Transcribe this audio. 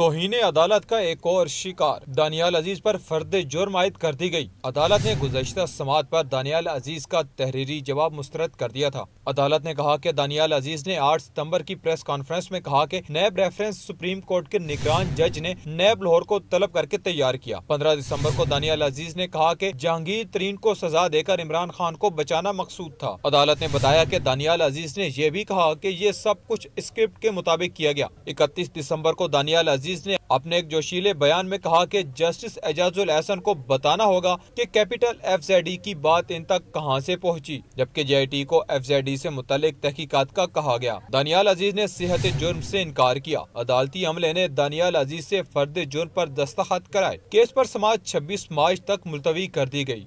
तोहिन अदालत का एक और शिकार, दानियाल अज़ीज़ पर फर्द जुर्म आयद कर दी गई। अदालत ने गुजशत समात पर दानियाल अज़ीज़ का तहरीरी जवाब मुस्तरद कर दिया था। अदालत ने कहा कि दानियाल अज़ीज़ ने 8 सितंबर की प्रेस कॉन्फ्रेंस में कहा कि नैब रेफरेंस सुप्रीम कोर्ट के निगरान जज ने नैब लाहौर को तलब करके तैयार किया। 15 दिसंबर को दानियाल अज़ीज़ ने कहा कि जहांगीर तरीन को सजा देकर इमरान खान को बचाना मकसूद था। अदालत ने बताया कि दानियाल अज़ीज़ ने यह भी कहा कि ये सब कुछ स्क्रिप्ट के मुताबिक किया गया। इकतीस दिसंबर को दानियाल अज़ीज़ ने अपने एक जोशीले बयान में कहा कि जस्टिस एजाजुल एहसन को बताना होगा कि कैपिटल एफजेडी की बात इन तक कहाँ से पहुँची, जबकि जेआईटी को एफजेडी से मुतलिक तहकीकात का कहा गया। दानियाल अज़ीज़ ने सेहत जुर्म से इनकार किया। अदालती अमले ने दानियाल अज़ीज़ से फर्द जुर्म पर दस्तखत कराए। केस पर समाज छब्बीस मार्च तक मुलतवी कर दी गई।